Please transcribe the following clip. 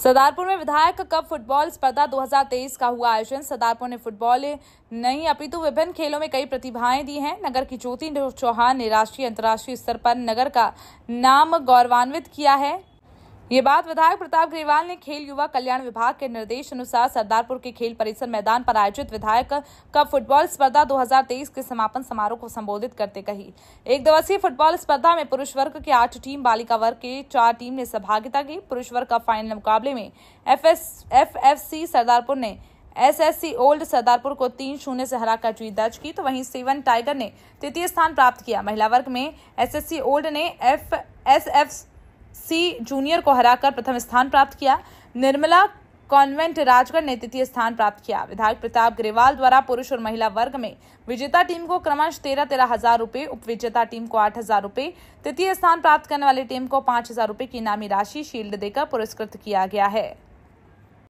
सरदारपुर में विधायक cup football स्पर्धा 2023 का हुआ आयोजन। सरदारपुर ने फुटबॉल नहीं, अपितु विभिन्न खेलों में कई प्रतिभाएँ दी हैं। नगर की ज्योति चौहान ने राष्ट्रीय अंतर्राष्ट्रीय स्तर पर नगर का नाम गौरवान्वित किया है। ये बात विधायक प्रताप ग्रेवाल ने खेल युवा कल्याण विभाग के निर्देश अनुसार सरदारपुर के खेल परिसर मैदान पर आयोजित विधायक कप फुटबॉल स्पर्धा 2023 के समापन समारोह को संबोधित करते कही। एक दिवसीय फुटबॉल स्पर्धा में पुरुष वर्ग के आठ टीम, बालिका वर्ग के चार टीम ने सहभागिता की। पुरुष वर्ग का फाइनल मुकाबले में एफ़ सरदारपुर ने एसएससी ओल्ड सरदारपुर को तीन शून्य से हराकर जीत दर्ज की तो वहीं सेवन टाइगर ने तृतीय स्थान प्राप्त किया। महिला वर्ग में एसएससी ओल्ड ने F S F C junior को हराकर प्रथम स्थान प्राप्त किया। निर्मला कॉन्वेंट राजगढ़ ने तृतीय स्थान प्राप्त किया। विधायक प्रताप ग्रेवाल द्वारा पुरुष और महिला वर्ग में विजेता टीम को क्रमश तेरह तेरह हज़ार रूपए उप विजेता टीम को आठ हज़ार रूपए तृतीय स्थान प्राप्त करने वाली टीम को पाँच हज़ार रूपए की इनामी राशि शील्ड देकर पुरस्कृत किया गया है।